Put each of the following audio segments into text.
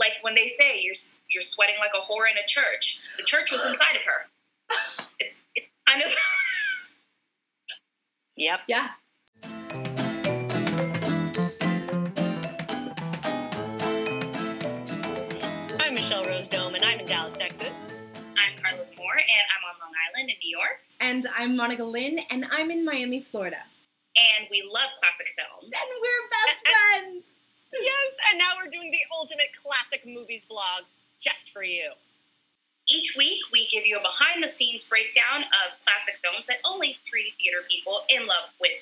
like when they say you're you're sweating like a whore in a church. The church was inside of her. It's, it's kind of. Yep. Yeah. I'm Michelle Rose Dome, and I'm in Dallas, Texas. I'm Carlos Moore, and I'm on Long Island in New York. And I'm Monica Lynn, and I'm in Miami, Florida. And we love classic films. And we're best friends. Yes, and now we're doing the ultimate classic movies vlog just for you. Each week, we give you a behind the scenes breakdown of classic films that only three theater people in love with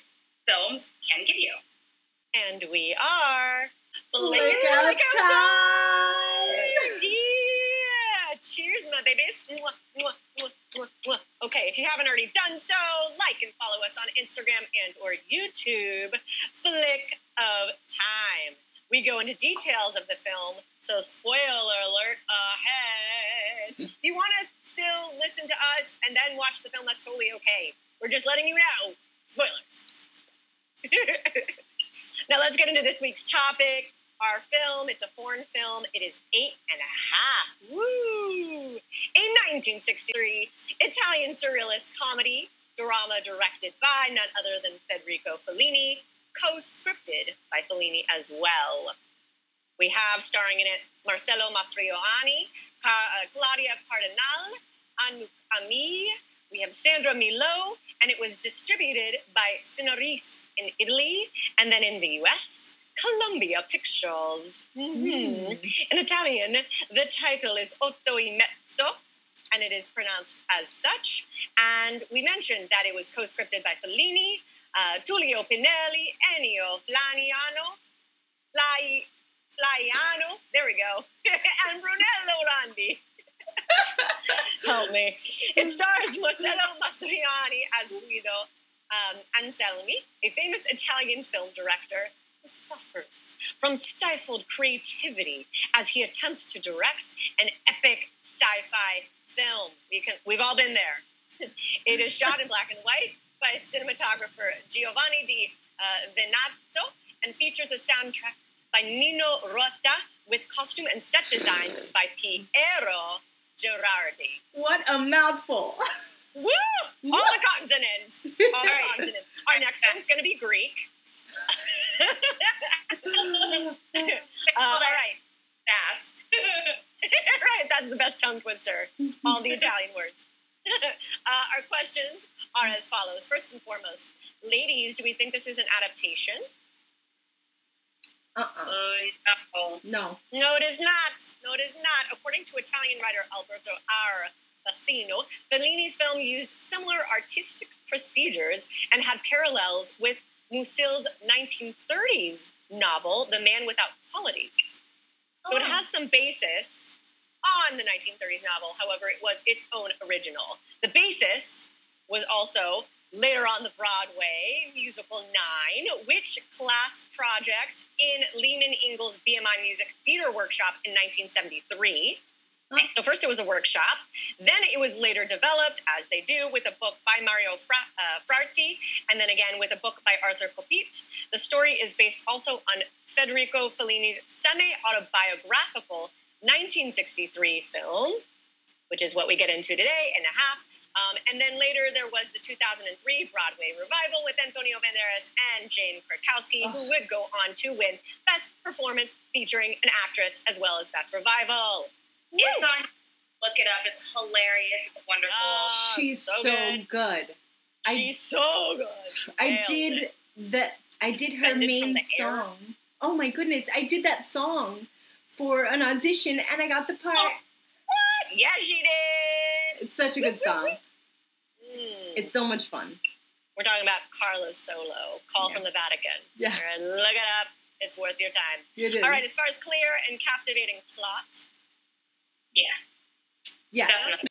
films can give you. And we are Flick of Time. Yeah! Cheers, my babies. Mwah, mwah, mwah, mwah, mwah. Okay, if you haven't already done so, like and follow us on Instagram and or YouTube. Flick of Time. We go into details of the film, so spoiler alert ahead. If you want to still listen to us and then watch the film, that's totally okay. We're just letting you know. Spoilers. now let's get into this week's topic. Our film, it's a foreign film. It is eight and a half. Woo! A 1963 Italian surrealist comedy drama directed by none other than Federico Fellini, co-scripted by Fellini as well. We have starring in it Marcello Mastroianni, uh, Claudia Cardinale, Anouk Aimée. We have Sandra Milo, and it was distributed by Cineriz in Italy, and then in the U.S. Columbia Pictures. Mhm. In Italian, the title is Otto e Mezzo, and it is pronounced as such. And we mentioned that it was co-scripted by Fellini, uh, Tullio Pinelli, Ennio Flaiano, Flai, Flaiano, there we go, and Brunello Rondi. Help me. It stars Marcello Mastroianni as Guido um, Anselmi, a famous Italian film director who suffers from stifled creativity as he attempts to direct an epic sci-fi film. We can, we've all been there. it is shot in black and white by cinematographer Giovanni Di uh, Venanzo and features a soundtrack by Nino Rota with costume and set designs by Piero Gherardi. What a mouthful. Woo! All the consonants. All the consonants. Our next one's going to be Greek. uh, all right. Fast. right, that's the best tongue twister. All the Italian words. uh, our questions are as follows. First and foremost, ladies, do we think this is an adaptation? Uh-uh. Uh, no. No. No, it is not. No, it is not. According to Italian writer Alberto R. Bassino, Fellini's film used similar artistic procedures and had parallels with Musil's 1930s novel, The Man Without Qualities. So it has some basis on the 1930s novel. However, it was its own original. The basis was also later on the Broadway musical Nine, which class project in Lehman Engel BMI Music Theater Workshop in 1973. So first it was a workshop, then it was later developed, as they do, with a book by Mario Fra- uh, Fratti, and then again with a book by Arthur Kopit. The story is based also on Federico Fellini's semi-autobiographical 1963 film, which is what we get into today and a half. Um, and then later there was the 2003 Broadway revival with Antonio Banderas and Jane Krakowski, who would go on to win Best Performance featuring an actress as well as Best Revival. It's on. Look it up. It's hilarious. It's wonderful. Ah, She's so, so good. good. I- She's so good. I Nailed did it. that. I did her main the air. song. Oh my goodness! I did that song for an audition, and I got the part. Oh. What? Yeah, she did. It's such a good song. Mm. It's so much fun. We're talking about Carlos Solo, Call Yeah. from the Vatican. Yeah. Right, look it up. It's worth your time. It is. All right, as far as clear and captivating plot, yeah, yeah. definitely.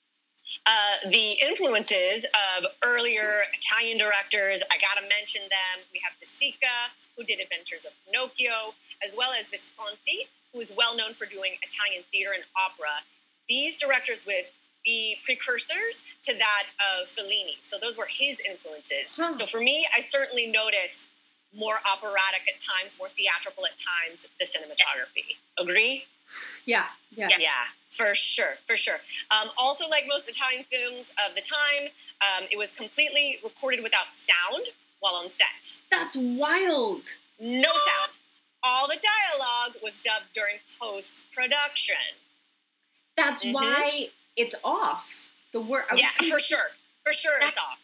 uh, the influences of earlier Italian directors, I gotta mention them. We have De Sica, who did Adventures of Pinocchio, as well as Visconti, who is well known for doing Italian theater and opera. These directors would be precursors to that of Fellini. So those were his influences. Huh. So for me, I certainly noticed more operatic at times, more theatrical at times, the cinematography. Agree? Yeah, yeah. Yes. Yeah, for sure, for sure. Um, also, like most Italian films of the time, um, it was completely recorded without sound while on set. That's wild. No sound. All the dialogue was dubbed during post production. That's Mhm. why it's off. The word. I was Yeah, for sure. For sure, it's That's off.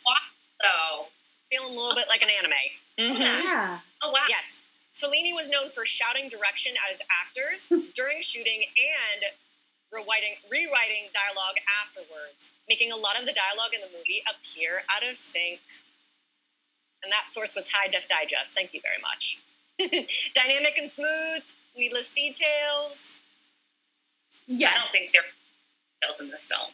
So, Feeling a little bit like an anime. Mhm. Yeah. oh wow. Yes. Fellini was known for shouting direction at his actors during shooting and rewriting, rewriting dialogue afterwards, making a lot of the dialogue in the movie appear out of sync. And that source was High Def Digest. Thank you very much. Dynamic and smooth, needless details. Yes. I don't think there are details in this film.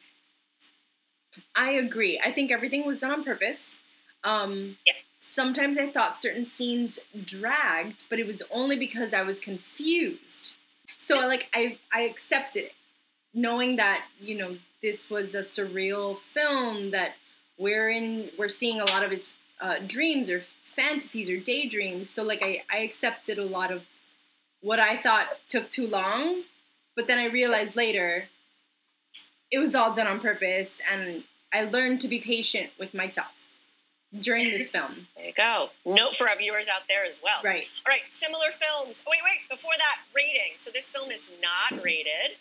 I agree. I think everything was done on purpose. Um, Yeah. Sometimes I thought certain scenes dragged, but it was only because I was confused. So I like I I accepted it, knowing that you know this was a surreal film that we're in. We're seeing a lot of his uh, dreams or fantasies or daydreams. So like I I accepted a lot of what I thought took too long, but then I realized later it was all done on purpose and I learned to be patient with myself during this film. There you go. Note for our viewers out there as well. Right. All right, similar films. Oh, wait, wait, before that, rating. So this film is not rated,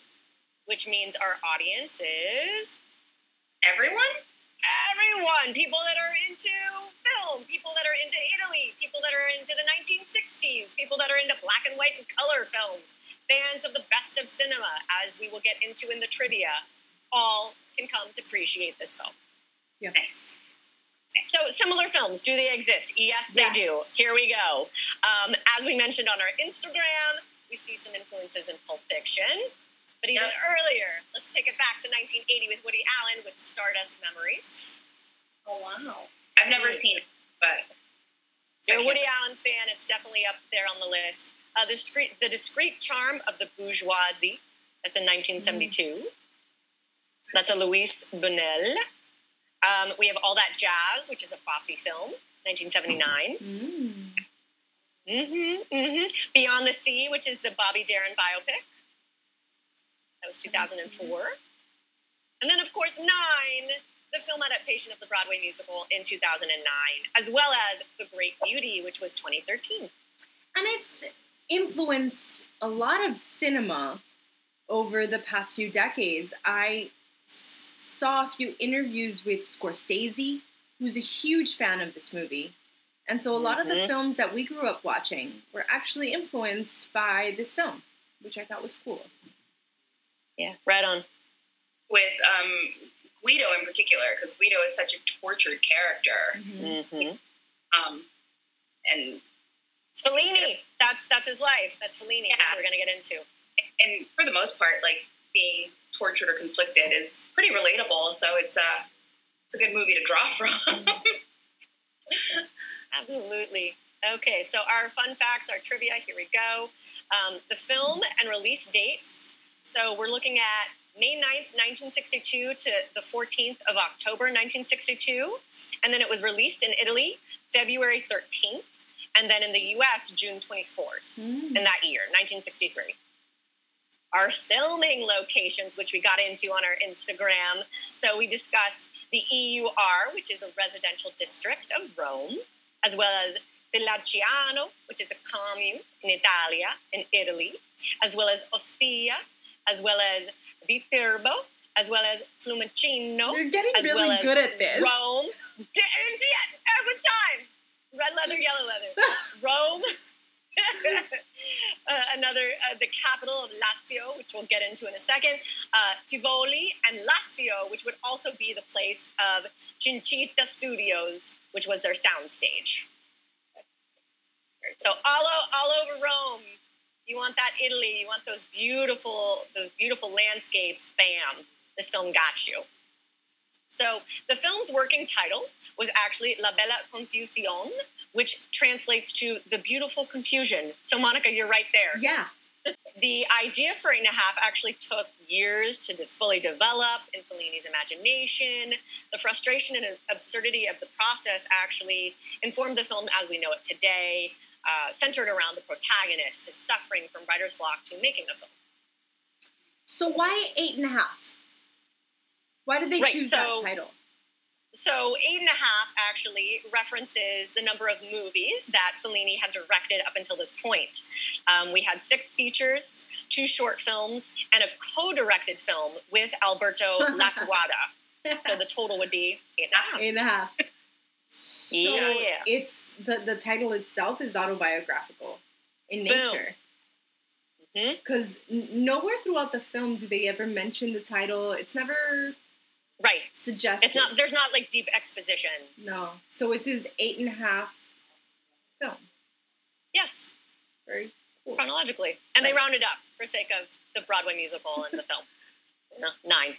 which means our audience is Everyone? Everyone. People that are into film, people that are into Italy, people that are into the 1960s, people that are into black and white and color films, fans of the best of cinema, as we will get into in the trivia, all can come to appreciate this film. Nice. So, similar films, do they exist? Yes, they Yes. do. Here we go. Um, as we mentioned on our Instagram, we see some influences in Pulp Fiction. But even Yep. earlier, let's take it back to 1980 with Woody Allen with Stardust Memories. Oh wow. I've never seen it, but So, you're a Woody Allen fan, it's definitely up there on the list. Uh, the, discreet, the Discreet Charm of the Bourgeoisie, that's in 1972. That's a Luis Buñuel. Um, we have All That Jazz, which is a Fosse film, 1979. Mm. Mm-hmm, mm-hmm. Beyond the Sea, which is the Bobby Darin biopic. Was 2004. And then, of course, Nine, the film adaptation of the Broadway musical in 2009, as well as The Great Beauty, which was 2013. And it's influenced a lot of cinema over the past few decades. I saw a few interviews with Scorsese, who's a huge fan of this movie. And so a lot of the Mhm. films that we grew up watching were actually influenced by this film, which I thought was cool. Yeah, right on. with um, Guido in particular, because Guido is such a tortured character. Mm-hmm. Um, and Fellini, that's that's his life. That's Fellini, which Yeah. we're going to get into. and for the most part, like being tortured or conflicted is pretty relatable. So it's a it's a good movie to draw from. Absolutely. Okay, so our fun facts, our trivia, here we go. Um, the film and release dates. So we're looking at May 9th, 1962 to the 14th of October, 1962. And then it was released in Italy February 13th. And then in the US, June 24th Mm. in that year, 1963. Our filming locations, which we got into on our Instagram. So we discussed the EUR, which is a residential district of Rome, as well as Filacciano, which is a commune in Italia, in Italy, as well as Ostia, as well as Viterbo, as well as Fiumicino, You're getting as really well as good at this. Rome. D- and yet, every time. Red leather, yellow leather. Rome. uh, another, uh, the capital of Lazio, which we'll get into in a second. Uh, Tivoli and Lazio, which would also be the place of Cinecittà Studios, which was their soundstage. So all, o- all over Rome, you want that Italy, you want those beautiful, those beautiful landscapes. Bam, this film got you. So the film's working title was actually La Bella Confusione, which translates to the beautiful confusion. So Monica, you're right there. Yeah. The idea for Eight and a Half actually took years to fully develop in Fellini's imagination. The frustration and absurdity of the process actually informed the film as we know it today, uh, centered around the protagonist, his suffering from writer's block to making the film. So why eight and a half? Why did they Right, choose so- that title? So eight and a half actually references the number of movies that Fellini had directed up until this point. Um, we had six features, two short films, and a co-directed film with Alberto Lattuada. So the total would be eight and a half. Eight and a half. So Yeah. it's the the title itself is autobiographical in nature. Mm-hmm. Because nowhere throughout the film do they ever mention the title. It's never Right. suggested. It's not. There's not like deep exposition. No. So it's his eight and a half film. Yes, Very cool. chronologically, and they Right. rounded up for sake of the Broadway musical and the film. No, nine.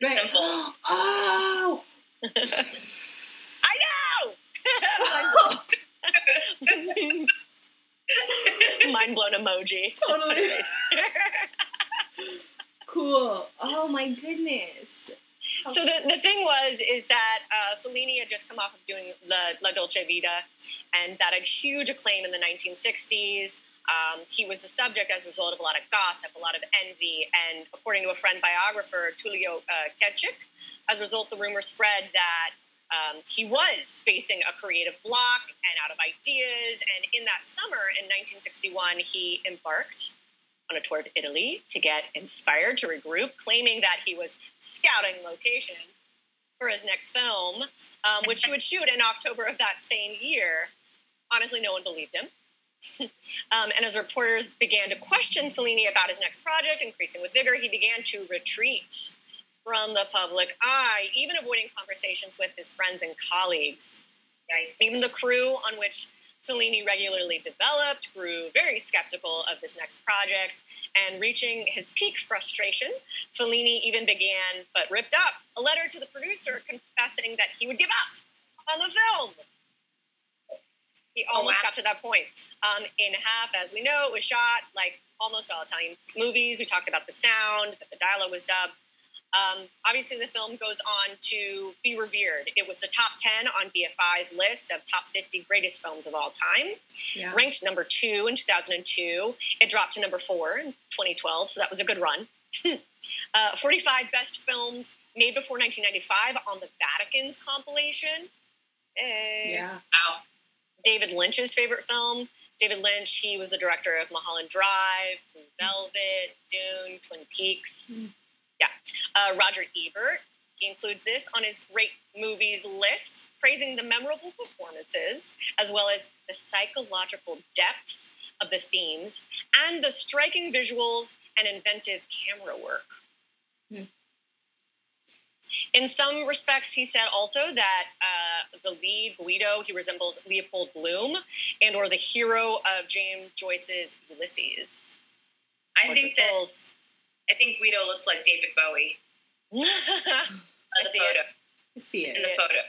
Right. Simple. oh! Mind blown emoji. Totally. cool. Oh my goodness. How So the, the thing was is that uh, Fellini had just come off of doing La, La Dolce Vita, and that had huge acclaim in the 1960s. Um, he was the subject as a result of a lot of gossip, a lot of envy, and according to a friend biographer, Tullio uh, Kezich, as a result, the rumor spread that um, he was facing a creative block and out of ideas. And in that summer in 1961, he embarked on a tour to Italy to get inspired to regroup, claiming that he was scouting location for his next film, um, which he would shoot in October of that same year. Honestly, no one believed him. um, and as reporters began to question Fellini about his next project, increasing with vigor, he began to retreat from the public eye, even avoiding conversations with his friends and colleagues. Yikes. Even the crew on which Fellini regularly developed grew very skeptical of this next project, and reaching his peak frustration, Fellini even began, but ripped up, a letter to the producer confessing that he would give up on the film. He almost wow. got to that point. Um, in half, as we know, it was shot like almost all Italian movies. We talked about the sound, that the dialogue was dubbed. Um, obviously, the film goes on to be revered. It was the top 10 on BFI's list of top 50 greatest films of all time. Yeah. Ranked number two in 2002. It dropped to number four in 2012, so that was a good run. uh, 45 best films made before 1995 on the Vatican's compilation. Hey. Yeah. Wow. David Lynch's favorite film. David Lynch, he was the director of Mulholland Drive, Blue Velvet, Dune, Twin Peaks. Mm. Yeah. Uh, Roger Ebert, he includes this on his great movies list, praising the memorable performances as well as the psychological depths of the themes and the striking visuals and inventive camera work. Hmm. In some respects, he said also that uh, the lead Guido he resembles Leopold Bloom and or the hero of James Joyce's Ulysses. I think that that. I think Guido looked like David Bowie I see photo. it. I see In it. the photo.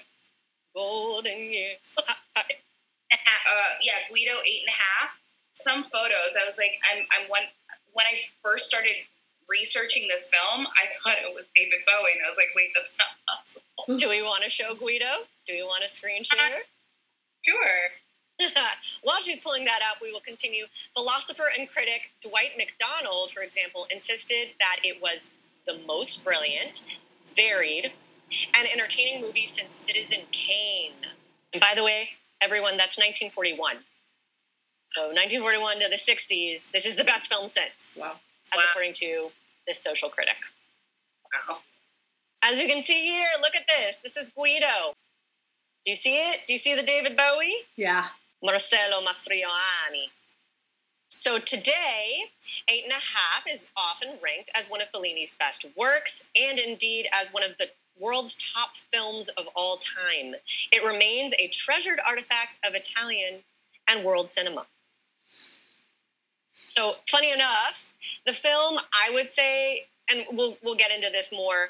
Golden years. uh, yeah, Guido eight and a half. Some photos, I was like, I'm, I'm one. When I first started researching this film, I thought it was David Bowie, and I was like, wait, that's not possible. Do we want to show Guido? Do we want to screen share? Sure. While she's pulling that up, we will continue. Philosopher and critic Dwight MacDonald, for example, insisted that it was the most brilliant, varied, and entertaining movie since Citizen Kane. And by the way, everyone, that's 1941. So 1941 to the 60s, this is the best film since, Wow. as Wow. according to this social critic. Wow. As you can see here, look at this. This is Guido. Do you see it? Do you see the David Bowie? Yeah. Marcello Mastroianni. So today, Eight and a Half is often ranked as one of Fellini's best works, and indeed as one of the world's top films of all time. It remains a treasured artifact of Italian and world cinema. So, funny enough, the film, I would say, and we'll we'll get into this more,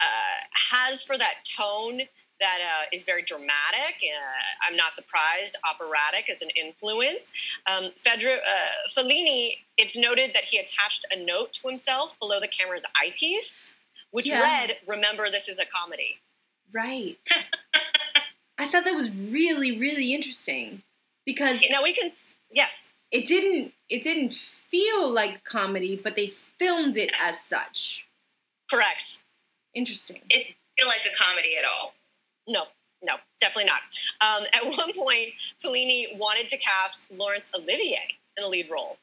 uh, has for that tone that uh, is very dramatic. Uh, I'm not surprised. Operatic as an influence. Um, Fedra, uh, Fellini, it's noted that he attached a note to himself below the camera's eyepiece, which Yeah. read, "Remember, this is a comedy." Right. I thought that was really, really interesting because Now we can, yes, it didn't it didn't feel like comedy, but they filmed it as such. Correct. Interesting. It didn't feel like a comedy at all. No, no, definitely not. Um, at one point, Fellini wanted to cast Laurence Olivier in the lead role.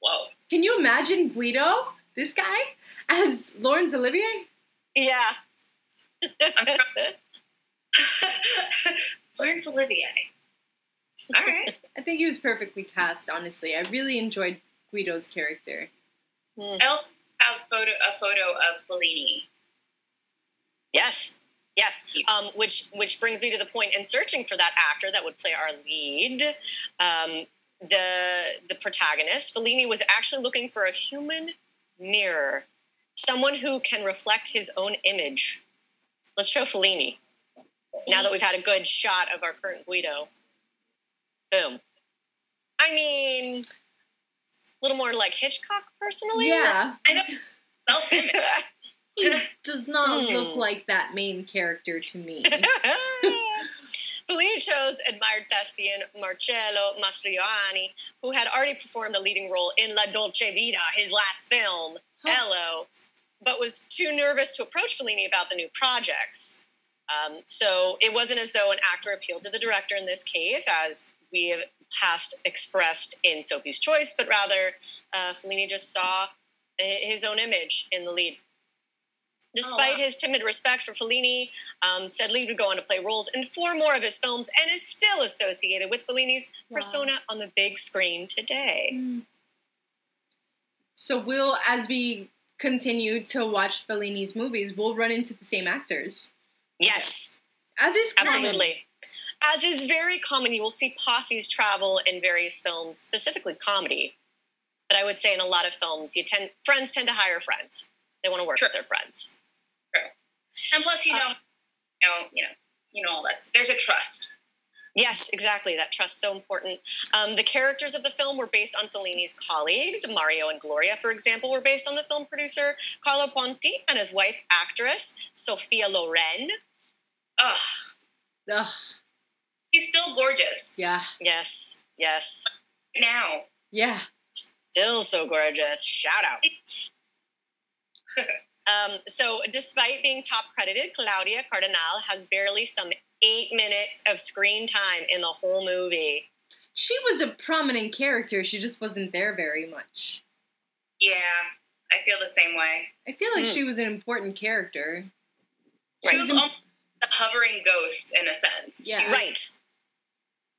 Whoa. Can you imagine Guido, this guy, as Laurence Olivier? Yeah. I'm Laurence Olivier. All right. I think he was perfectly cast, honestly. I really enjoyed Guido's character. I also have photo a photo of Fellini. Yes. Yes, um, which which brings me to the point in searching for that actor that would play our lead. Um, the the protagonist, Fellini, was actually looking for a human mirror, someone who can reflect his own image. Let's show Fellini. Now that we've had a good shot of our current Guido. Boom. I mean, a little more like Hitchcock, personally. Yeah, I know. Self image. he does not Hmm. look like that main character to me. Fellini chose admired thespian Marcello Mastroianni, who had already performed a leading role in La Dolce Vita, his last film, Huh. Hello, but was too nervous to approach Fellini about the new projects. Um, so it wasn't as though an actor appealed to the director in this case, as we have past expressed in Sophie's Choice, but rather uh, Fellini just saw his own image in the lead. Despite wow. his timid respect for Fellini, um, said Lee would go on to play roles in four more of his films and is still associated with Fellini's Wow. persona on the big screen today. Mm. So we'll, as we continue to watch Fellini's movies, we'll run into the same actors. Yes, As is common. absolutely. As is very common, you will see posses travel in various films, specifically comedy. But I would say in a lot of films, you tend friends tend to hire friends. They want to work Sure. with their friends. And plus, you know, Uh, you know, you know, you know all that. There's a trust. Yes, exactly. That trust so important. Um, the characters of the film were based on Fellini's colleagues. Mario and Gloria, for example, were based on the film producer Carlo Ponti and his wife, actress Sophia Loren. Ugh, Ugh, he's still gorgeous yeah, Yes, yes. now. yeah. Still so gorgeous. Shout out. Um, so, despite being top credited, Claudia Cardinale has barely some eight minutes of screen time in the whole movie. She was a prominent character. She just wasn't there very much. Yeah, I feel the same way. I feel like Mm. she was an important character. She Right. was almost a hovering ghost in a sense. Yeah. Was- Right.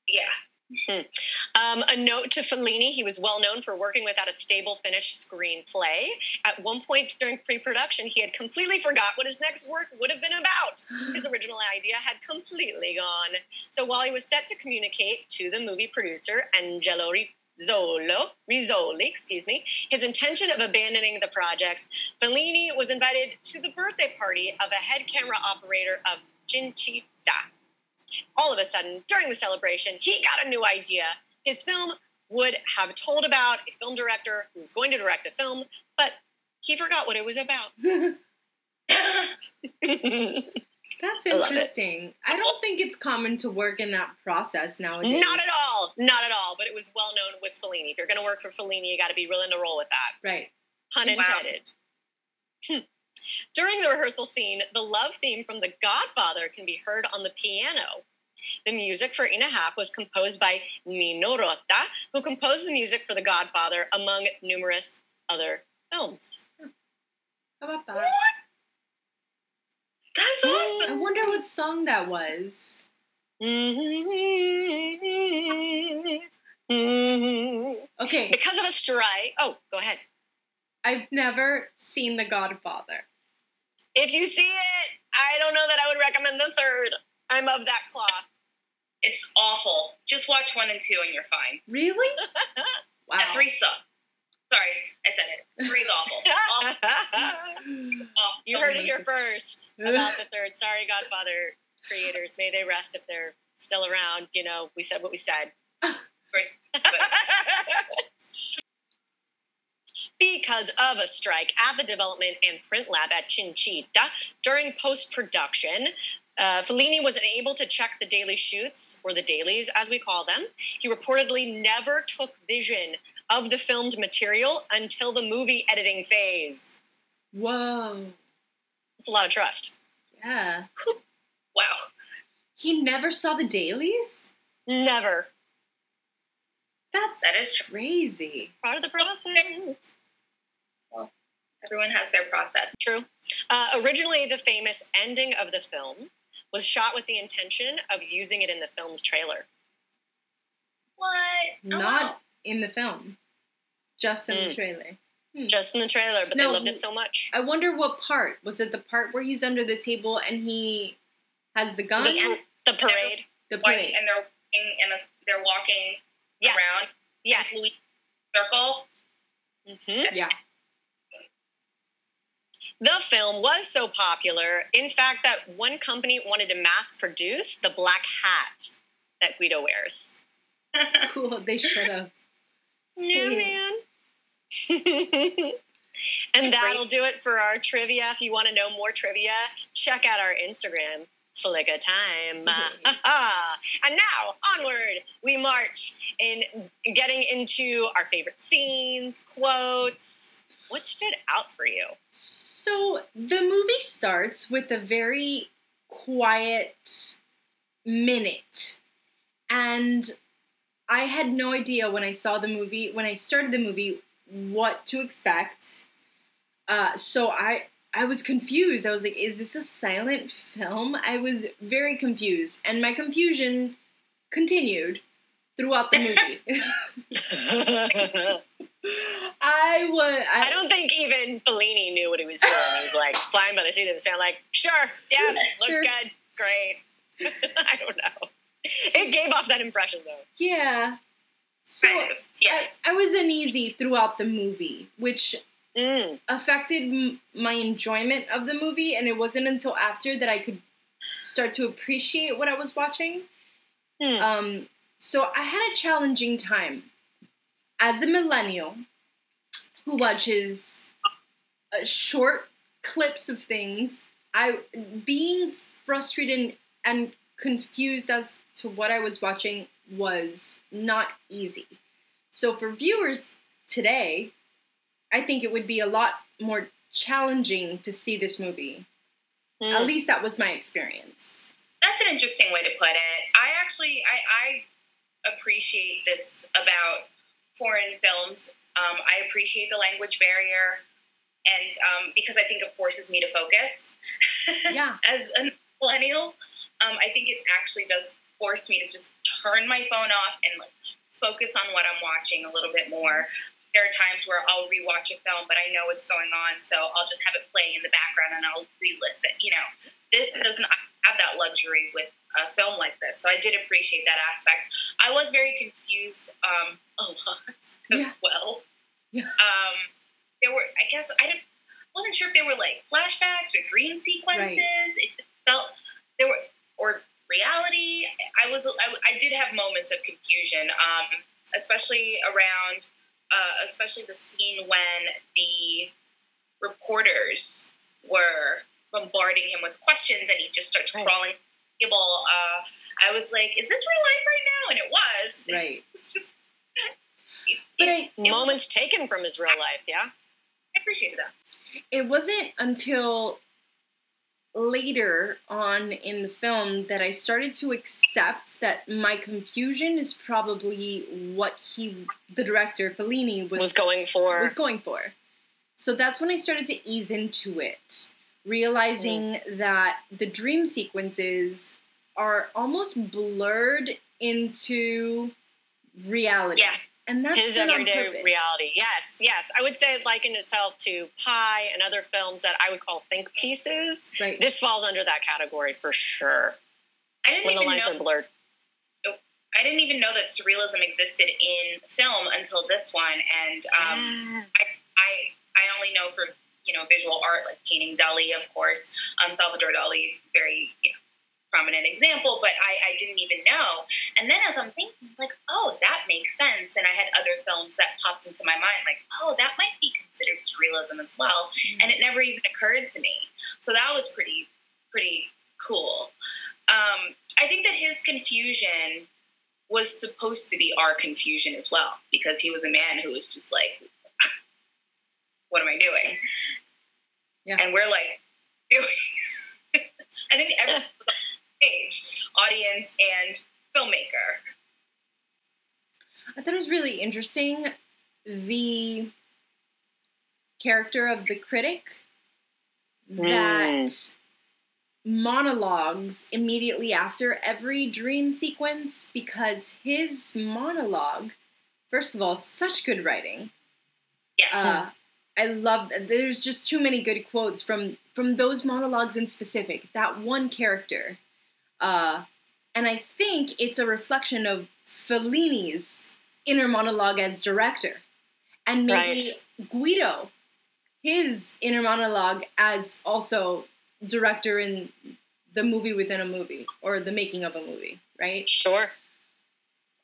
Yeah. Um, a note to Fellini: he was well known for working without a stable finished screenplay. At one point during pre-production, he had completely forgot what his next work would have been about. His original idea had completely gone. So while he was set to communicate to the movie producer Angelo Rizzolo, Rizzoli, excuse me, his intention of abandoning the project, Fellini was invited to the birthday party of a head camera operator of Cinecittà all of a sudden, during the celebration, he got a new idea. His film would have told about a film director who was going to direct a film, but he forgot what it was about. That's I interesting. I don't think it's common to work in that process nowadays. Not at all. Not at all. But it was well known with Fellini. If you're going to work for Fellini, you got to be willing to roll with that. Right. Pun Wow. intended. During the rehearsal scene, the love theme from The Godfather can be heard on the piano. The music for In a Half was composed by Nino Rota, who composed the music for The Godfather, among numerous other films. How about that? That's awesome. I wonder what song that was. Mm-hmm. Okay, Because of a strike. Oh, go ahead. I've never seen The Godfather. If you see it, I don't know that I would recommend the third. I'm of that cloth. It's awful. Just watch one and two and you're fine. Really? Wow. Yeah, three suck. Sorry, I said it. Three's awful. awful. awful. you heard it here first about the third. Sorry, Godfather creators. May they rest if they're still around. You know, we said what we said. First, but Because of a strike at the development and print lab at Cinecittà during post production, uh, Fellini was unable to check the daily shoots, or the dailies as we call them. He reportedly never took vision of the filmed material until the movie editing phase. Whoa. It's a lot of trust. Yeah. Wow. He never saw the dailies? Never. That's That is crazy. Part of the process. Everyone has their process. True. Uh, originally, the famous ending of the film was shot with the intention of using it in the film's trailer. What? Oh, Not wow. in the film, just in the Mm. trailer. Just in the trailer, but No. they loved it so much. I wonder what part. Was it the part where he's under the table and he has the gun? The, end, the parade. The parade. and they're walking in a, they're walking Yes. around Yes. Louis circle. hmm Yeah. The film was so popular, in fact, that one company wanted to mass produce the black hat that Guido wears. Cool. They should have. Yeah, man. and that'll do it for our trivia. If you want to know more trivia, check out our Instagram, Flick of Time. Mm-hmm. and now, onward, we march in getting into our favorite scenes, quotes. What stood out for you? So the movie starts with a very quiet minute. And I had no idea when I saw the movie, when I started the movie, what to expect. Uh, so I I was confused. I was like, is this a silent film? I was very confused. And my confusion continued throughout the movie. I was I, I don't think even Bellini knew what he was doing. He was like flying by the seat of his pants, like, sure, yeah, looks Sure. good, great. I don't know. It gave off that impression though. Yeah. So of. Yes. I, I was uneasy throughout the movie, which Mm. affected m- my enjoyment of the movie, and it wasn't until after that I could start to appreciate what I was watching. Hmm. Um, so I had a challenging time as a millennial who watches uh, short clips of things. I being frustrated and confused as to what I was watching was not easy. So for viewers today, I think it would be a lot more challenging to see this movie. Mm. At least that was my experience. That's an interesting way to put it. I actually I, I appreciate this about foreign films. Um, I appreciate the language barrier, and um, because I think it forces me to focus. Yeah. As a millennial, um, I think it actually does force me to just turn my phone off and like focus on what I'm watching a little bit more. There are times where I'll rewatch a film, but I know what's going on, so I'll just have it playing in the background and I'll re-listen. You know, this doesn't have that luxury with a film like this, so I did appreciate that aspect. I was very confused um, a lot as Yeah. well. Yeah. Um, there were, I guess, I didn't, wasn't sure if there were like flashbacks or dream sequences. It felt there were or reality. I was, I, I did have moments of confusion, um, especially around uh, especially the scene when the reporters were bombarding him with questions and he just starts Right. crawling table. Uh, I was like, is this real life right now? And it was. Right. It was just. It, But it- I, it Moments taken from his real life, yeah. I appreciated that. it wasn't until later on in the film that I started to accept that my confusion is probably what he, the director Fellini, was Was going for was going for. So that's when I started to ease into it, realizing that the dream sequences are almost blurred into reality. Yeah. And that's his everyday reality. Yes, yes. I would say it likened itself to Pi and other films that I would call think pieces. Right. This falls under that category for sure. I didn't When the lines know. are blurred. I didn't even know that surrealism existed in film until this one, and um, I I only know for you know visual art like painting Dali, of course, um, Salvador Dali, very you know, prominent example, but I, I didn't even know. And then as I'm thinking, like, oh, that makes sense, and I had other films that popped into my mind, like, oh, that might be considered surrealism as well, and it never even occurred to me. So that was pretty pretty cool. Um, I think that his confusion was supposed to be our confusion as well because he was a man who was just like, "What am I doing?" Yeah. And we're like, doing. I think everyone was on the audience and filmmaker. I thought it was really interesting the character of the critic that monologues immediately after every dream sequence because his monologue, first of all, such good writing. Yes. Uh, I love that there's just too many good quotes from from those monologues in specific. That one character, uh, and I think it's a reflection of Fellini's inner monologue as director, and maybe Right. Guido, his inner monologue as also director in the movie within a movie or the making of a movie, right? Sure.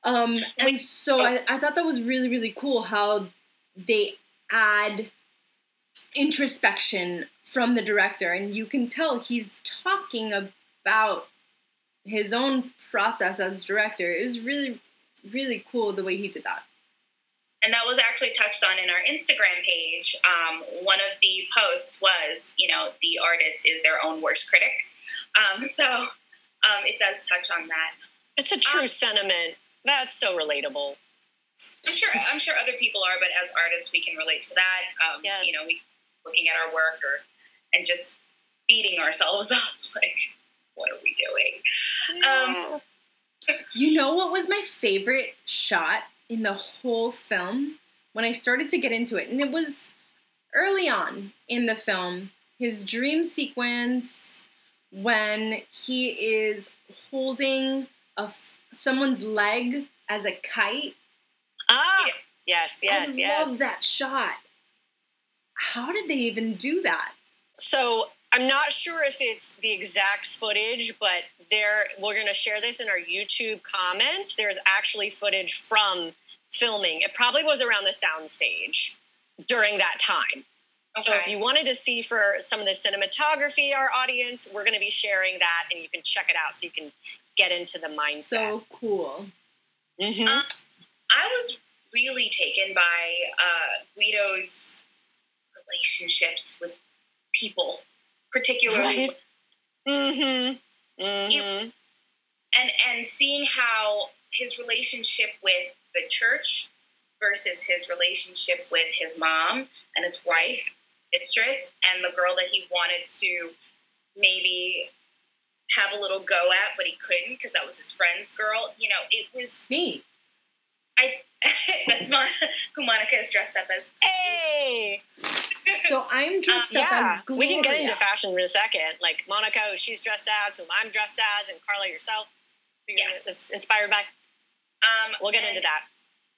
Um, and so oh. I, I thought that was really, really cool how they add introspection from the director, and you can tell he's talking about his own process as director. It was really, really cool the way he did that. and that was actually touched on in our Instagram page. Um, one of the posts was, you know, the artist is their own worst critic. Um, so um, it does touch on that. It's a true Um, sentiment. That's so relatable. I'm sure. I'm sure other people are, but as artists, we can relate to that. Um, Yes. You know, we looking at our work or and just beating ourselves up, like, what are we doing? Um, You know what was my favorite shot in the whole film? When I started to get into it, and it was early on in the film, his dream sequence when he is holding a f- someone's leg as a kite. Ah, Yeah. yes, yes, I yes. love that shot. How did they even do that? So I'm not sure if it's the exact footage, but there we're going to share this in our YouTube comments. There's actually footage from filming. It probably was around the soundstage during that time. So if you wanted to see for some of the cinematography, our audience, we're going to be sharing that, and you can check it out so you can get into the mindset. So cool. Mhm. Um, I was really taken by uh, Guido's relationships with people, particularly Right. Mhm. Mm-hmm. and and seeing how his relationship with the church versus his relationship with his mom and his wife mistress and the girl that he wanted to maybe have a little go at but he couldn't because that was his friend's girl you know it was Me. I that's not who monica is dressed up as Hey, So I'm dressed up yeah, as Gloria. we can get into fashion in a second. Like Monica, who she's dressed as, whom I'm dressed as, and Carla yourself, who you're Yes. it's inspired by. um We'll get and- into that.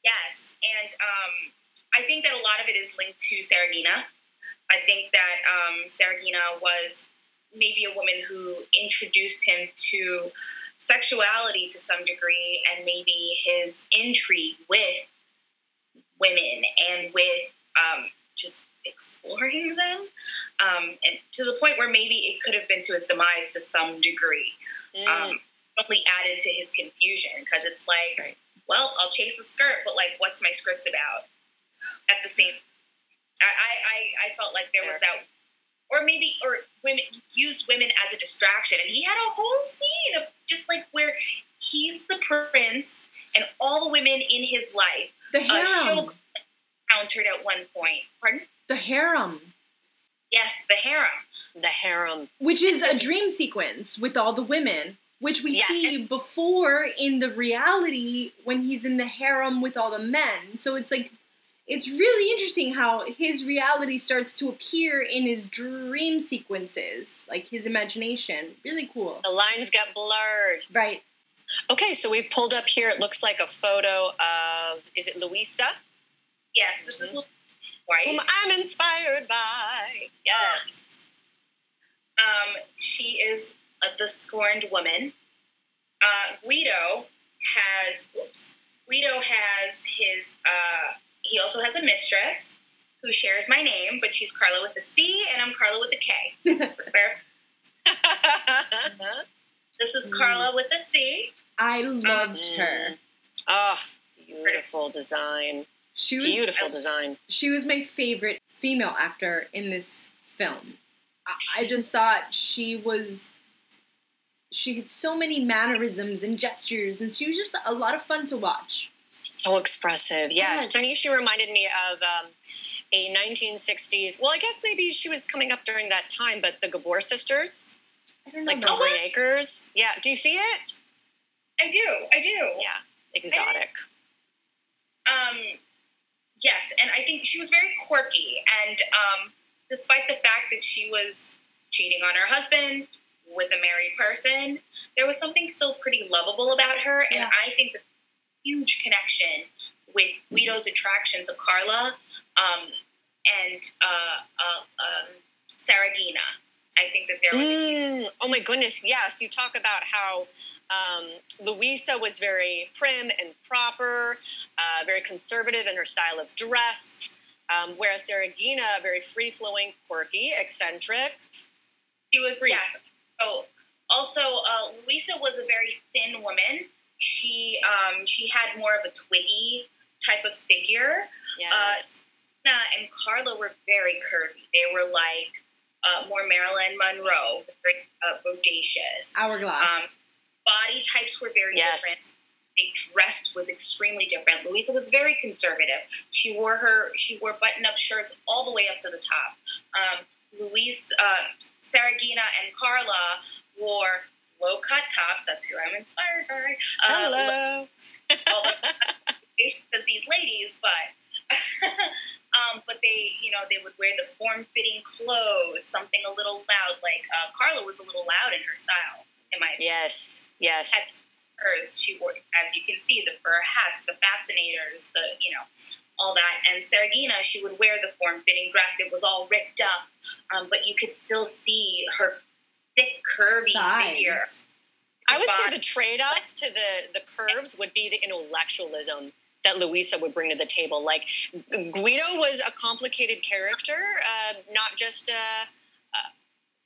Yes, and um, I think that a lot of it is linked to Saraghina. I think that um, Saraghina was maybe a woman who introduced him to sexuality to some degree, and maybe his intrigue with women and with um, just exploring them, um, and to the point where maybe it could have been to his demise to some degree Mm, um, only added to his confusion because it's like, Right. well, I'll chase a skirt, but like, what's my script about? At the same, I, I, I, felt like there was that, or maybe, or women used women as a distraction, and he had a whole scene just like where he's the prince, and all the women in his life the uh, harem. show encountered at one point. Pardon? the harem. Yes, the harem. the harem. which is a dream sequence with all the women which we Yes. see before in the reality when he's in the harem with all the men so it's like it's really interesting how his reality starts to appear in his dream sequences like his imagination really cool The lines get blurred. right Okay, so we've pulled up here. It looks like a photo of is it Luisa, Yes, this is whom. I'm inspired by. Yes. Um, she is uh, the scorned woman. Uh, Guido has, oops, Guido has his, uh, he also has a mistress who shares my name, but she's Carla with a C and I'm Carla with a K. Just for clar- This is Carla with a C. i loved Mm. her Oh, beautiful design. She was Beautiful design. She was my favorite female actor in this film. I, I just thought she was. She had so many mannerisms and gestures, and she was just a lot of fun to watch. So expressive. Yes. Yes. To me, she reminded me of um, a 1960s. Well, I guess maybe she was coming up during that time, but the Gabor sisters, I don't know. like about the Green Acres. Yeah. Do you see it? I do. I do. Yeah. Exotic. Um, yes, and I think she was very quirky. And um, despite the fact that she was cheating on her husband with a married person, there was something still pretty lovable about her. And Yeah. I think the huge connection with Guido's attractions of Carla um, and uh, uh, um, Saraghina. I think that there was Mm, oh my goodness, yes. You talk about how um, Luisa was very prim and proper, uh, very conservative in her style of dress, um, whereas Saraghina, very free flowing, quirky, eccentric. She was Freak. yes. Oh, also, uh, Luisa was a very thin woman. She um, she had more of a twiggy type of figure. Yes. Anna and Carla were very curvy. They were like uh, more Marilyn Monroe, very uh, bodacious. Hourglass. Body types were very different. yes. They dressed was extremely different. Luisa was very conservative. She wore her she wore button up shirts all the way up to the top. Um, Louise, uh, Saraghina, and Carla wore low cut tops. That's who I'm inspired by. Uh, Hello. as these ladies, but um, but they, you know, they would wear the form-fitting clothes, something a little loud. Like uh, Carla was a little loud in her style, in my opinion. Yes. Yes. Hers, she wore, as you can see, the fur hats, the fascinators, the you know, all that. And Saraghina, she would wear the form-fitting dress. It was all ripped up, um, but you could still see her thick, curvy figure. I would say the trade off to the, the curves would be the intellectualism that Luisa would bring to the table. Like, Guido was a complicated character, uh, not just, uh, uh,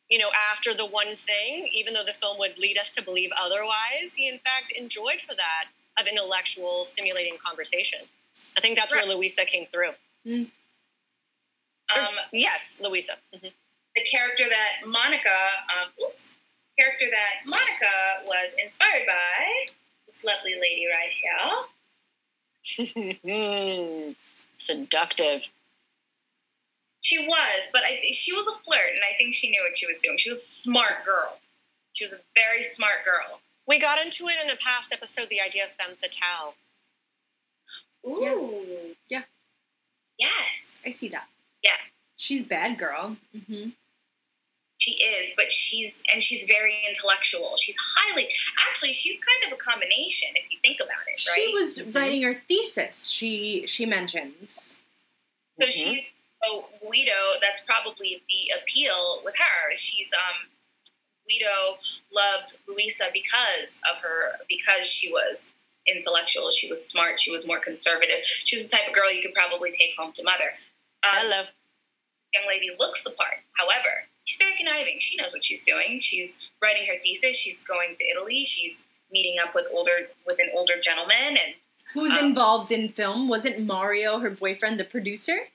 you know, after the one thing, even though the film would lead us to believe otherwise. He, in fact, enjoyed for that of intellectual, stimulating conversation. I think that's Right. where Luisa came through. Or- Um, yes, Luisa. Mhm. The character that Monica, um, oops, character that Monica was inspired by, this lovely lady right here. Hmm. Seductive. She was, but I, she was a flirt, and I think she knew what she was doing. She was a smart girl. She was a very smart girl. We got into it in a past episode, the idea of femme fatale. Ooh. Yeah. Yes. I see that. Yeah. She's bad girl. hmm She is, but she's and she's very intellectual. She's highly actually she's kind of a combination if you think about it, right? She was Mhm. writing her thesis. She she mentions. So Mhm. she's oh Guido. That's probably the appeal with her. She's um Guido loved Luisa because of her because she was intellectual. She was smart. She was more conservative. She was the type of girl you could probably take home to mother. Um, Hello. young lady looks the part. However, she's very conniving. She knows what she's doing. She's writing her thesis. She's going to Italy. She's meeting up with older with an older gentleman and Who's Um, involved in film? Wasn't Mario her boyfriend, the producer?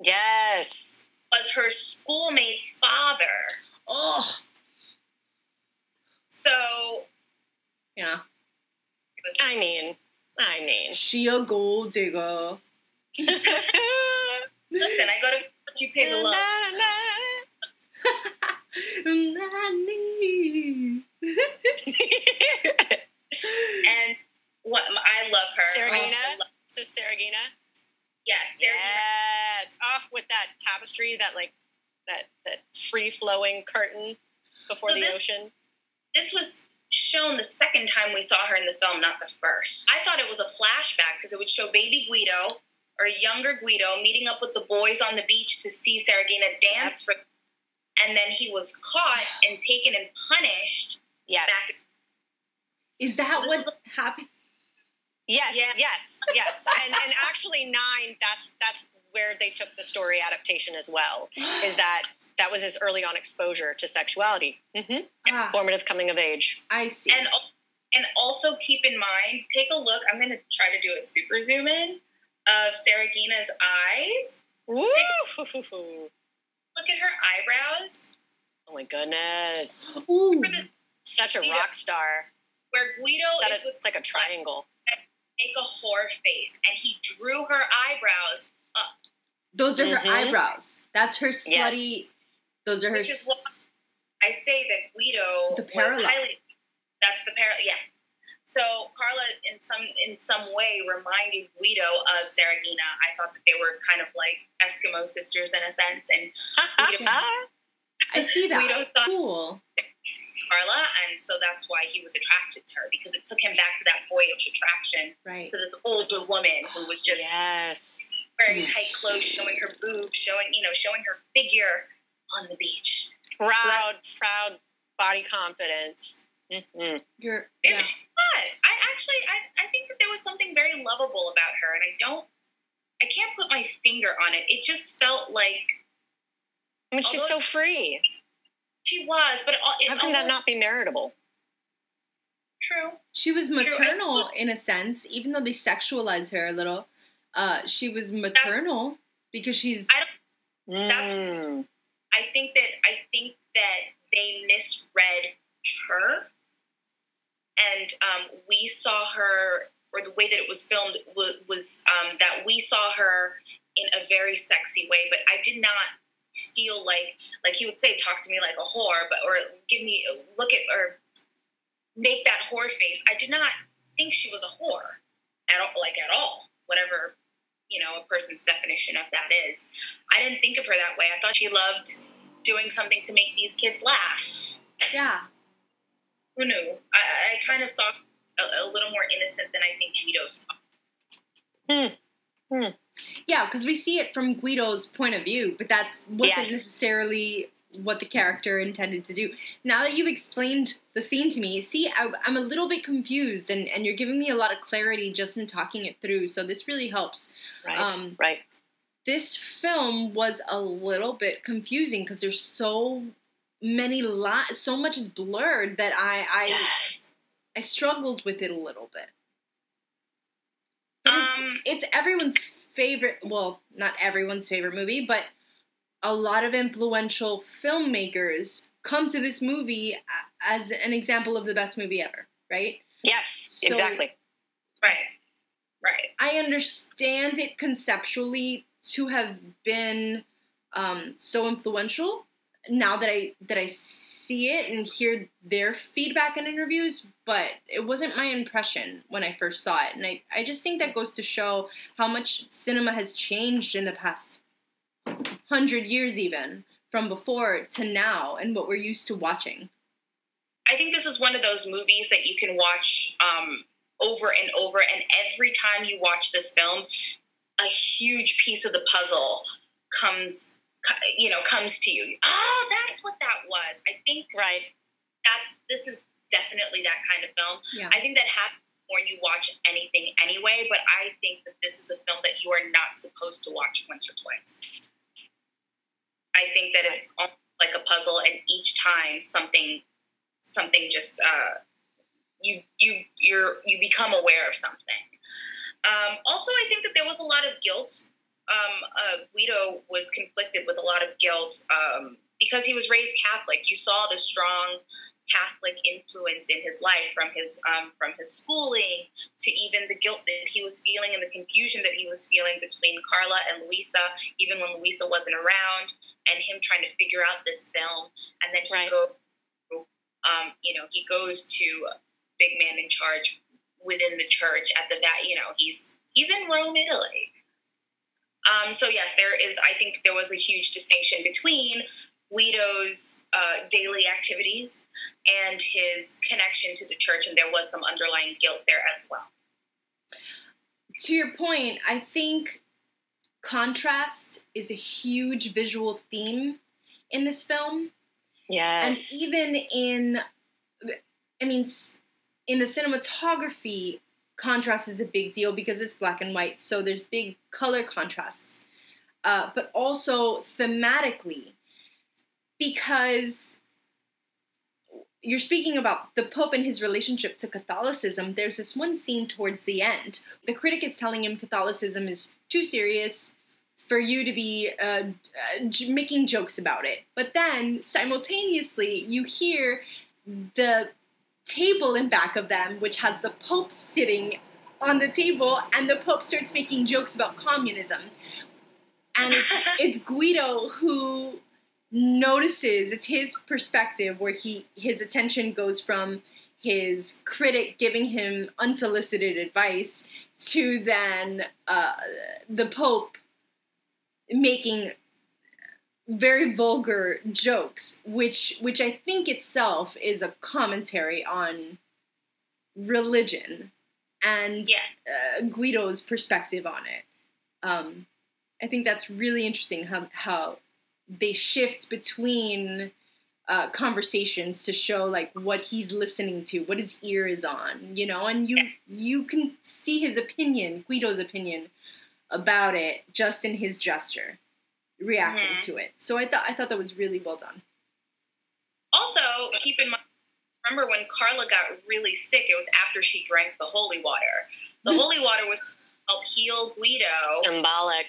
Yes. was her schoolmate's father. Oh, So yeah. it was I mean, I mean. She a gold digger. listen, I go to let you pay the And what I love her. Saraghina? I love- so Saraghina. yes, Saraghina. Yes. Oh, with that tapestry, that like that that free flowing curtain before So the this- ocean. This was shown the second time we saw her in the film, not the first. I thought it was a flashback because it would show baby Guido or younger Guido meeting up with the boys on the beach to see Saraghina dance for and then he was caught and taken and punished. Yes. Is that This what was happened? Yes. Yeah. Yes. Yes. and and actually nine. That's that's where they took the story adaptation as well. Is that that was his early on exposure to sexuality, hmm Ah, formative coming of age. I see. And And also keep in mind, take a look. I'm going to try to do a super zoom in of Saraghina's eyes. Woo! Look at her eyebrows. Oh my goodness. Ooh. For this, Such a Guido- rock star. where Guido Is that is a- with like a triangle. make a whore face, and he drew her eyebrows up. Those are Mhm. her eyebrows. That's her slutty. Yes. Those are her. Which is what- s- I say that Guido The was parallel. highly. That's the parallel. Yeah. So Carla, in some in some way, reminded Guido of Saraghina. I thought that they were kind of like Eskimo sisters in a sense, and Guido, I see that. Guido thought- cool. Carla, and so that's why he was attracted to her because it took him back to that boyish attraction Right. to this older woman who was just yes. wearing tight clothes, showing her boobs, showing you know, showing her figure on the beach. Proud, proud body confidence. Mhm. You're. It Yeah. was hot. I actually, I, I think that there was something very lovable about her, and I don't, I can't put my finger on it. It just felt like I mean, she's so free. she was, but it, it How can that not be meritable? true? She was True, maternal in a sense, even though they sexualize her a little. Uh, she was maternal because she's. I don't. That's- Mm. I think that I think that they misread her, and um, we saw her, or the way that it was filmed was, was um, that we saw her in a very sexy way. But I did not feel like like he would say, "Talk to me like a whore," but or give me look at or make that whore face. I did not think she was a whore at all, like at all. Whatever you know a person's definition of that is. I didn't think of her that way. I thought she loved doing something to make these kids laugh. Yeah. Who knew? I, I kind of saw a, a little more innocent than I think Guido saw. Hmm. Yeah, because we see it from Guido's point of view, but that wasn't Yes. necessarily what the character intended to do. Now that you've explained the scene to me, see, I, I'm a little bit confused, and, and you're giving me a lot of clarity just in talking it through, so this really helps. Right. Um, right. This film was a little bit confusing because there's so many li- so much is blurred that I I, Yes. I struggled with it a little bit. But it's, Um, it's everyone's favorite. Well, not everyone's favorite movie, but a lot of influential filmmakers come to this movie as an example of the best movie ever. Right? Yes. So- exactly. Right. Right. I understand it conceptually to have been um, so influential. Now that I that I see it and hear their feedback and interviews, but it wasn't my impression when I first saw it, and I, I just think that goes to show how much cinema has changed in the past hundred years, even from before to now, and what we're used to watching. I think this is one of those movies that you can watch um, over and over, and every time you watch this film, a huge piece of the puzzle comes, you know, comes to you. Oh, that's what that was. I think Right. that's this is definitely that kind of film. Yeah. I think that happens when you watch anything anyway, but I think that this is a film that you are not supposed to watch once or twice. I think that it's like a puzzle, and each time something something just uh, you you you're you become aware of something. Um, also, I think that there was a lot of guilt. Um, uh, Guido was conflicted with a lot of guilt um, because he was raised Catholic. You saw the strong Catholic influence in his life from his um, from his schooling to even the guilt that he was feeling and the confusion that he was feeling between Carla and Luisa, even when Luisa wasn't around, and him trying to figure out this film. And then he Right. goes, um, you know, he goes to big man in charge within the church at the you know he's he's in Rome, Italy. Um, so yes, there is. I think there was a huge distinction between Guido's uh, daily activities and his connection to the church, and there was some underlying guilt there as well. to your point, I think contrast is a huge visual theme in this film. Yes. And even in, I mean, in the cinematography, contrast is a big deal because it's black and white, so there's big color contrasts. Uh, but also thematically, because you're speaking about the Pope and his relationship to Catholicism, there's this one scene towards the end. The critic is telling him Catholicism is too serious for you to be uh, uh, making jokes about it. But then simultaneously, you hear the table in back of them, which has the Pope sitting on the table, and the Pope starts making jokes about communism. And it's, it's Guido who notices it's his perspective where he his attention goes from his critic giving him unsolicited advice to then uh, the Pope making very vulgar jokes, which which I think itself is a commentary on religion and Yeah. uh, Guido's perspective on it. Um, I think that's really interesting how how they shift between uh, conversations to show like what he's listening to, what his ear is on, you know, and you Yeah. you can see his opinion, Guido's opinion about it just in his gesture, reacting Mhm. to it. So I thought I thought that was really well done. Also, keep in mind, remember when Carla got really sick? It was after she drank the holy water. The Mm. holy water was to help heal Guido. Symbolic.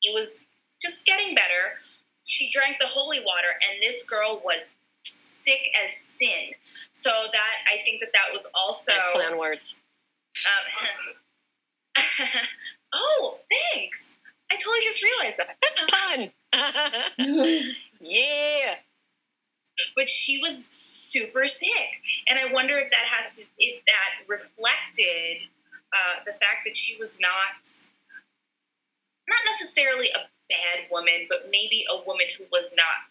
He was just getting better. She drank the holy water, and this girl was sick as sin. So that I think that that was also. Nice play on words. Um, oh, thanks. I totally just realized that. Fun. yeah. but she was super sick and i wonder if that has to if that reflected uh, the fact that she was not not necessarily a bad woman but maybe a woman who was not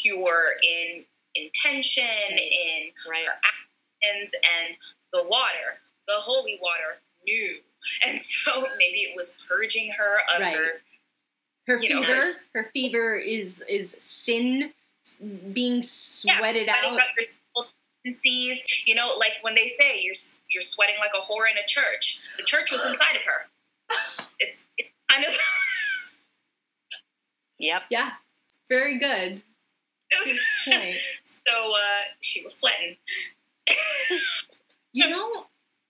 pure in intention in Right. actions and the water the holy water knew and so maybe it was purging her of Right. her Her You know, fever, her fever is is sin being sweated sweating out. out your sinful tendencies. You know, like when they say you're you're sweating like a whore in a church. The church was inside of her. It's it's kind of Yep. Yeah, very good. So uh, she was sweating. You know,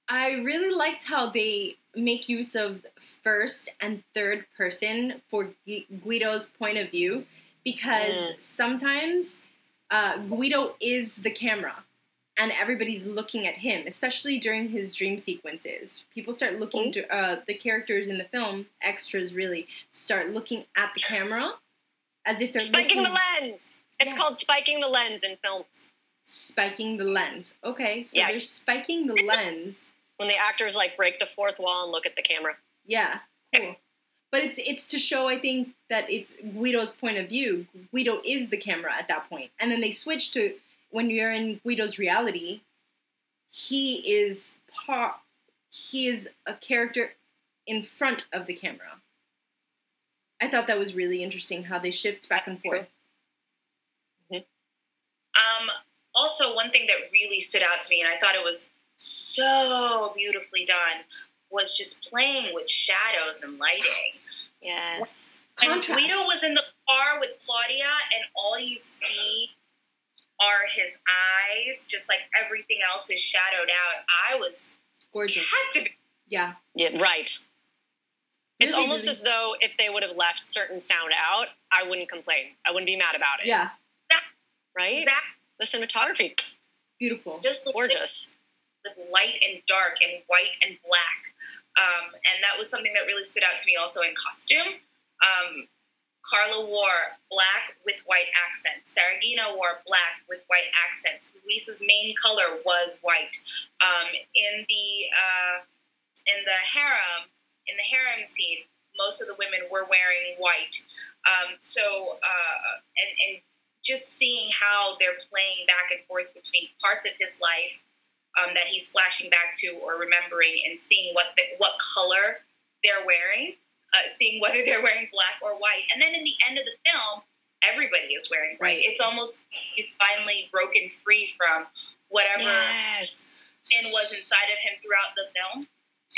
I really liked how they make use of first and third person for Guido's point of view because sometimes uh, Guido is the camera and everybody's looking at him, especially during his dream sequences. People start looking to uh, the characters in the film, extras really, start looking at the camera as if they're Spiking looking, the lens. It's Yeah. called spiking the lens in films. spiking the lens. Okay, so Yes. they're spiking the lens. When the actors like break the fourth wall and look at the camera. Yeah, cool. But it's it's to show, I think, that it's Guido's point of view. Guido is the camera at that point, and then they switch to when you're in Guido's reality. He is part. He is a character in front of the camera. I thought that was really interesting how they shift back and forth. Um, also, one thing that really stood out to me, and I thought it was so beautifully done, was just playing with shadows and lighting. Yes. When Contrast. Guido was in the car with Claudia, and all you see are his eyes, just like everything else is shadowed out. I was Gorgeous. captivated. Yeah. Yeah, right. It's Really, almost really- as though if they would have left certain sound out, I wouldn't complain. I wouldn't be mad about it. Yeah. Right? Exactly. The cinematography, Beautiful. Just the gorgeous. With light and dark and white and black. Um, and that was something that really stood out to me also in costume. Um, Carla wore black with white accents. Saraghina wore black with white accents. Luisa's main color was white. Um, in the uh, in the harem, in the harem scene, most of the women were wearing white. Um, so uh, and and just seeing how they're playing back and forth between parts of his life um, that he's flashing back to or remembering and seeing what the, what color they're wearing, uh, seeing whether they're wearing black or white. And then in the end of the film, everybody is wearing white. Right. It's almost he's finally broken free from whatever Yes. sin was inside of him throughout the film.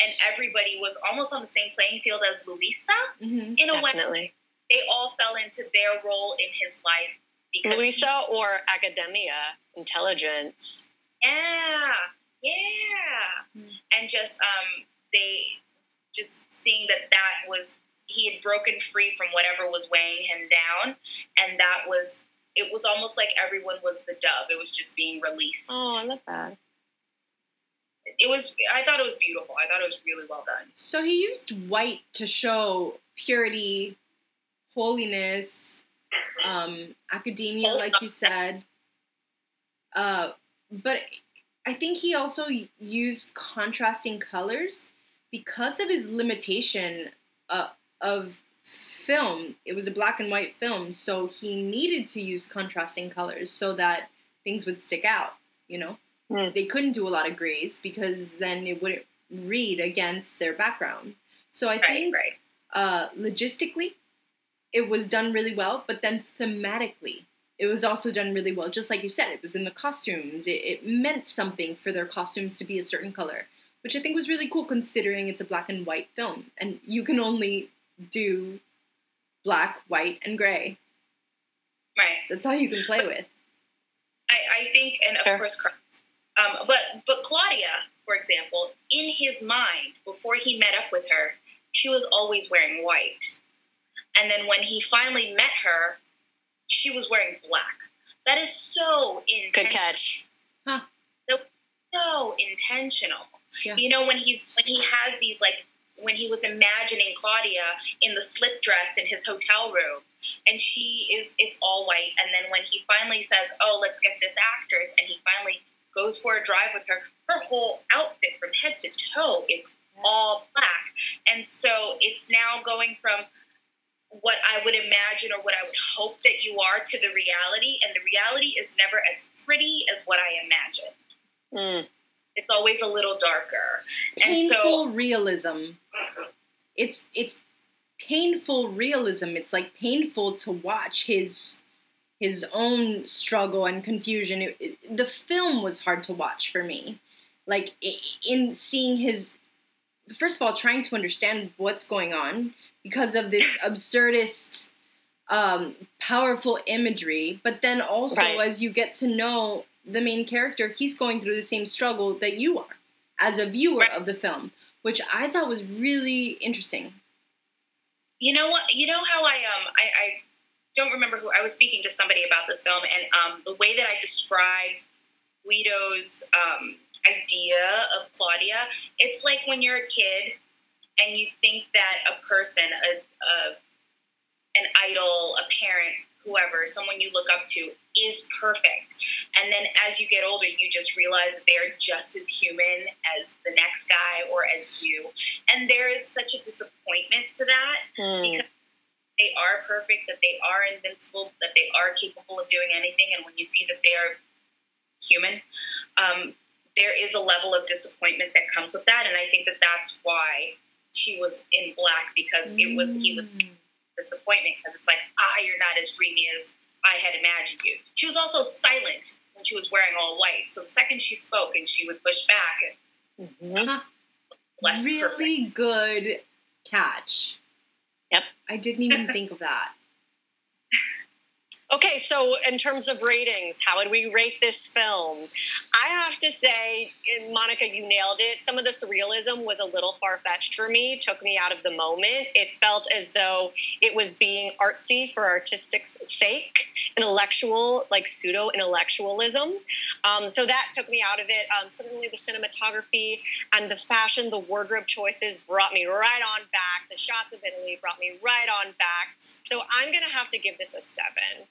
And everybody was almost on the same playing field as Luisa hmm in a way. They all fell into their role in his life because Luisa or Academia Intelligence. Yeah, yeah, and just um, they just seeing that that was he had broken free from whatever was weighing him down, and that was it was almost like everyone was the dove. It was just being released. Oh, I love that. It was. I thought it was beautiful. I thought it was really well done. So he used white to show purity, holiness, um, academia, like you said. Uh, but I think he also used contrasting colors because of his limitation uh, of film. It was a black and white film, so he needed to use contrasting colors so that things would stick out. You know, mm. they couldn't do a lot of grays because then it wouldn't read against their background. So I right, think right. Uh, logistically, it was done really well, but then thematically, it was also done really well. Just like you said, it was in the costumes. It, it meant something for their costumes to be a certain color, which I think was really cool considering it's a black and white film, and you can only do black, white, and gray. Right. That's all you can play with. I, I think, and of sure. course, um, but but Claudia, for example, in his mind, before he met up with her, she was always wearing white, and then when he finally met her, she was wearing black. That is so intentional. Good catch. Huh. So, intentional. Yeah. You know when he's when he has these like when he was imagining Claudia in the slip dress in his hotel room and she is it's all white and then when he finally says oh let's get this actress and he finally goes for a drive with her her whole outfit from head to toe is all black and so it's now going from what I would imagine or what I would hope that you are to the reality and the reality is never as pretty as what I imagine. Mm it's always a little darker. Painful and so realism. It's it's painful realism. It's like painful to watch his his own struggle and confusion. It, it, the film was hard to watch for me. Like in seeing his first of all trying to understand what's going on because of this absurdist um, powerful imagery, but then also right. as you get to know the main character, he's going through the same struggle that you are as a viewer right. of the film, which I thought was really interesting. You know what? You know how I um I, I don't remember who I was speaking to somebody about this film, and um, the way that I described Guido's um, idea of Claudia, it's like when you're a kid and you think that a person, a, a an idol, a parent, whoever, someone you look up to, is perfect. And then as you get older, you just realize that they are just as human as the next guy or as you. And there is such a disappointment to that hmm. because they are perfect, that they are invincible, that they are capable of doing anything. And when you see that they are human, um, there is a level of disappointment that comes with that. And I think that that's why she was in black because it was he was hmm disappointment because it's like, ah, you're not as dreamy as I had imagined you. She was also silent when she was wearing all white. So the second she spoke and she would push back, mm-hmm. less really perfect. good catch. Yep. I didn't even think of that. Okay, so in terms of ratings, how would we rate this film? I have to say, Monica, you nailed it. Some of the surrealism was a little far fetched for me, took me out of the moment. It felt as though it was being artsy for artistic sake, intellectual, like pseudo intellectualism. Um, so that took me out of it. Um, certainly the cinematography and the fashion, the wardrobe choices brought me right on back. The shots of Italy brought me right on back. So I'm going to have to give this a seven.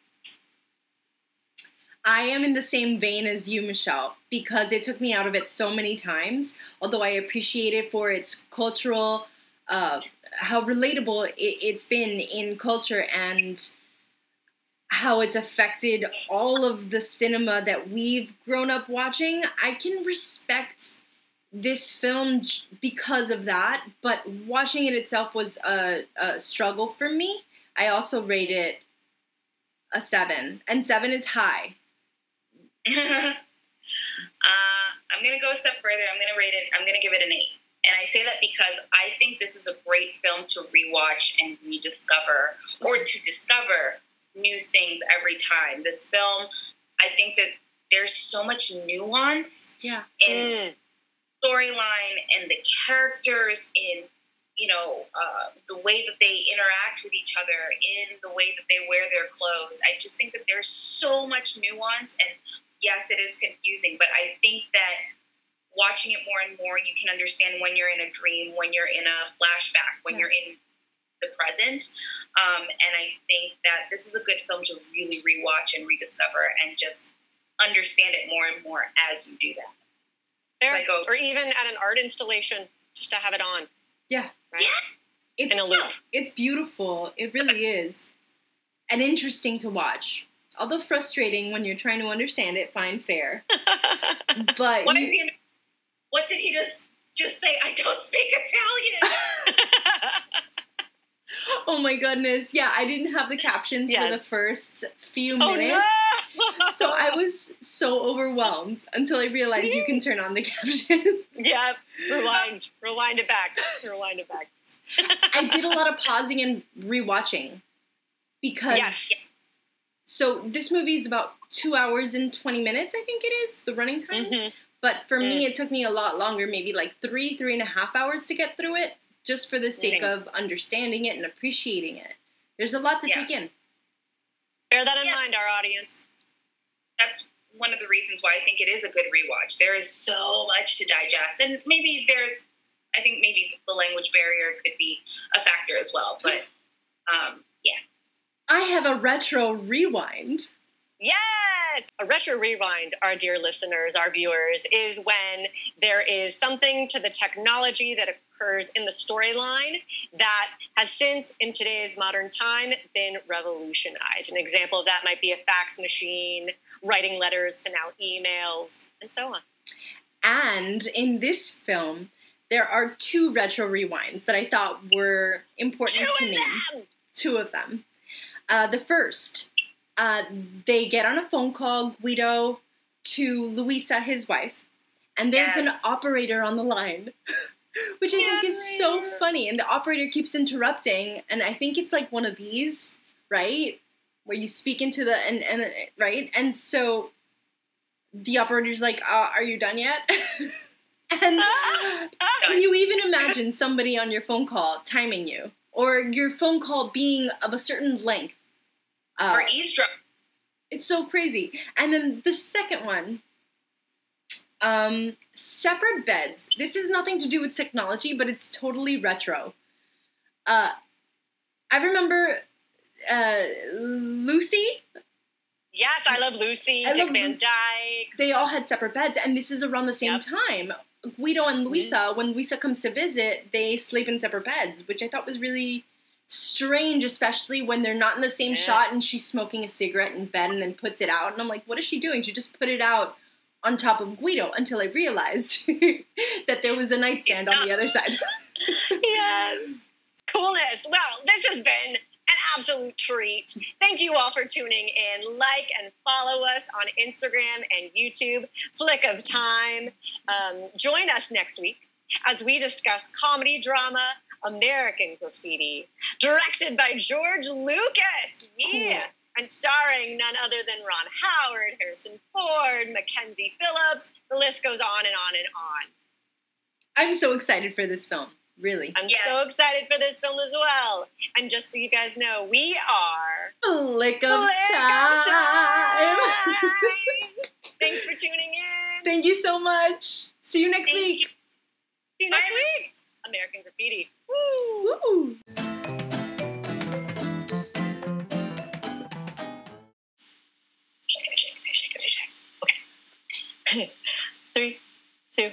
I am in the same vein as you, Michelle, because it took me out of it so many times. Although I appreciate it for its cultural, uh, how relatable it, has been in culture and how it's affected all of the cinema that we've grown up watching. I can respect this film because of that, but watching it itself was a, a struggle for me. I also rate it a seven, and seven is high. uh, I'm going to go a step further. I'm going to rate it, I'm going to give it an eight. And I say that because I think this is a great film to rewatch and rediscover, or to discover new things every time. This film, I think that there's so much nuance Yeah. in Mm. storyline and the characters in you know uh, the way that they interact with each other in the way that they wear their clothes i just think that there's so much nuance and yes it is confusing but i think that watching it more and more you can understand when you're in a dream when you're in a flashback when Yeah. you're in the present um, and i think that this is a good film to really rewatch and rediscover and just understand it more and more as you do that There. like a- or even at an art installation, just to have it on. Yeah. Right? It's In a loop. It's beautiful. It really is. And interesting to watch. Although frustrating when you're trying to understand it, fine, fair. But What you- is he? What did he just just say? I don't speak Italian. oh my goodness. Yeah, I didn't have the captions for the first few oh minutes. no! So I was so overwhelmed until I realized you can turn on the captions. Yep. Rewind. Rewind it back. Rewind it back. I did a lot of pausing and rewatching because Yes. So this movie is about two hours and 20 minutes, I think it is, the running time. Mhm. But for me, Mm. it took me a lot longer, maybe like three, three and a half hours to get through it, just for the sake Mhm. of understanding it and appreciating it. There's a lot to Yeah. take in. Bear that in Yeah. mind, our audience. That's one of the reasons why I think it is a good rewatch. There is so much to digest, and maybe there's, I think maybe the language barrier could be a factor as well. But um, yeah, I have a retro rewind. Yes! A retro rewind, our dear listeners, our viewers, is when there is something to the technology that occurs in the storyline that has since, in today's modern time, been revolutionized. An example of that might be a fax machine, writing letters to now emails, and so on. And in this film, there are two retro rewinds that I thought were important Two to name. them! Two of them. Uh, the first, uh, they get on a phone call, Guido, to Luisa, his wife, and there's an operator on the line, which I think is so funny. And the operator keeps interrupting, and I think it's like one of these, right? Where you speak into the, and, and right? And so the operator's like, uh, Are you done yet? and can you even imagine somebody on your phone call timing you? Or your phone call being of a certain length? Uh, or eavesdrop. it's so crazy. And then the second one, um, separate beds. This is nothing to do with technology, but it's totally retro. Uh, I remember uh, Lucy. Yes, I love Lucy, I Dick love Van. Dyke. They all had separate beds, and this is around the same Yep. time. Guido and Luisa, when Luisa comes to visit, they sleep in separate beds, which I thought was really strange, especially when they're not in the same Yeah. shot and she's smoking a cigarette in bed and then puts it out. And I'm like, what is she doing? She just put it out on top of Guido until I realized that there was a nightstand on the other side. yes. Coolness. Well, this has been an absolute treat. Thank you all for tuning in. Like and follow us on Instagram and YouTube, Flick of Time. Um, join us next week as we discuss comedy drama American Graffiti, directed by George Lucas. Yeah. And starring none other than Ron Howard, Harrison Ford, Mackenzie Phillips. The list goes on and on and on. I'm so excited for this film, really. I'm Yes. so excited for this film as well. And just so you guys know, we are Lick of Flick of time. Time. Thanks for tuning in. Thank you so much. See you next Thank week. you. See you next Bye. week. American Graffiti. Woo. Okay. Three, two,